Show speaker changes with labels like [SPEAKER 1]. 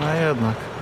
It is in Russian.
[SPEAKER 1] No jednak.